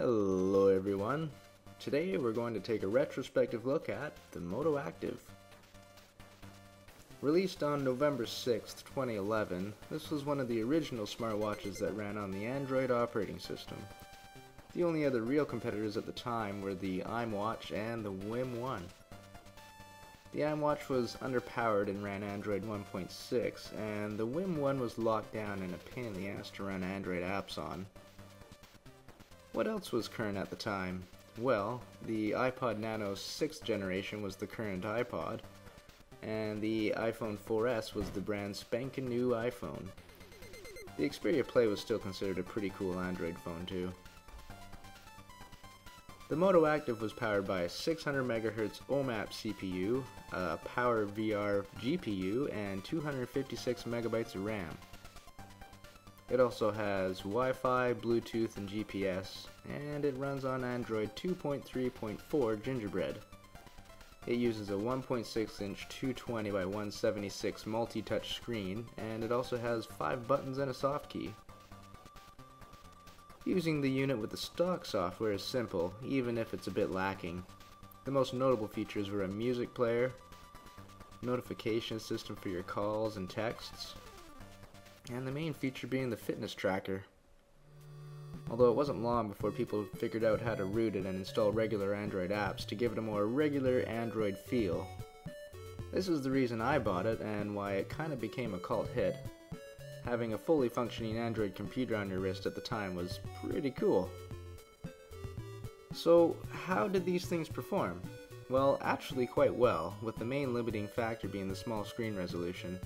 Hello everyone. Today we're going to take a retrospective look at the Motoactv. Released on November 6th, 2011, this was one of the original smartwatches that ran on the Android operating system. The only other real competitors at the time were the iMwatch and the WIMM 1. The iMwatch was underpowered and ran Android 1.6, and the WIMM 1 was locked down and a pain in the ass to run Android apps on. What else was current at the time? Well, the iPod Nano's 6th generation was the current iPod, and the iPhone 4S was the brand spanking new iPhone. The Xperia Play was still considered a pretty cool Android phone too. The Motoactv was powered by a 600 MHz OMAP CPU, a PowerVR GPU, and 256 megabytes of RAM. It also has Wi-Fi, Bluetooth, and GPS, and it runs on Android 2.3.4 Gingerbread. It uses a 1.6 inch 220 by 176 multi-touch screen, and it also has 5 buttons and a soft key. Using the unit with the stock software is simple, even if it's a bit lacking. The most notable features were a music player, notification system for your calls and texts, and the main feature being the fitness tracker. Although it wasn't long before people figured out how to root it and install regular Android apps to give it a more regular Android feel. This is the reason I bought it and why it kind of became a cult hit. Having a fully functioning Android computer on your wrist at the time was pretty cool. So, how did these things perform? Well, actually quite well, with the main limiting factor being the small screen resolution.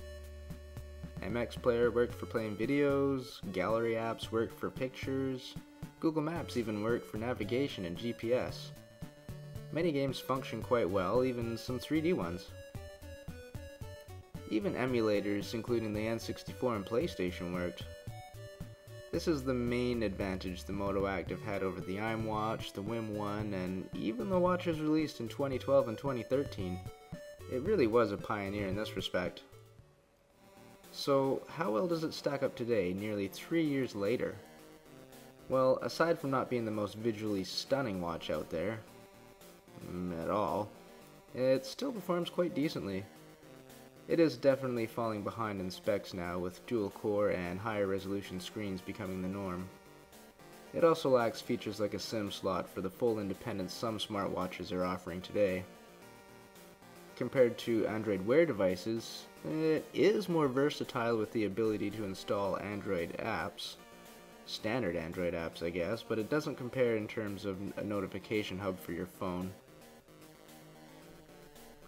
MX Player worked for playing videos, gallery apps worked for pictures, Google Maps even worked for navigation and GPS. Many games function quite well, even some 3D ones. Even emulators, including the N64 and PlayStation, worked. This is the main advantage the Motoactv had over the iMwatch, the WIMM 1, and even the watches released in 2012 and 2013. It really was a pioneer in this respect. So, how well does it stack up today, nearly three years later? Well, aside from not being the most visually stunning watch out there, mm, at all, it still performs quite decently. It is definitely falling behind in specs now, with dual core and higher resolution screens becoming the norm. It also lacks features like a SIM slot for the full independence some smartwatches are offering today. Compared to Android Wear devices, it is more versatile with the ability to install Android apps. Standard Android apps, I guess, but it doesn't compare in terms of a notification hub for your phone.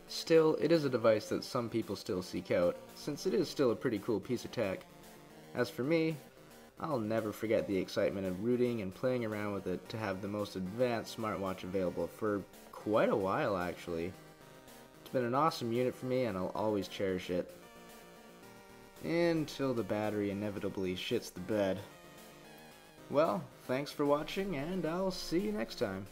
Still, it is a device that some people still seek out, since it is still a pretty cool piece of tech. As for me, I'll never forget the excitement of rooting and playing around with it to have the most advanced smartwatch available for quite a while actually been an awesome unit for me and I'll always cherish it. Until the battery inevitably shits the bed. Well, thanks for watching and I'll see you next time.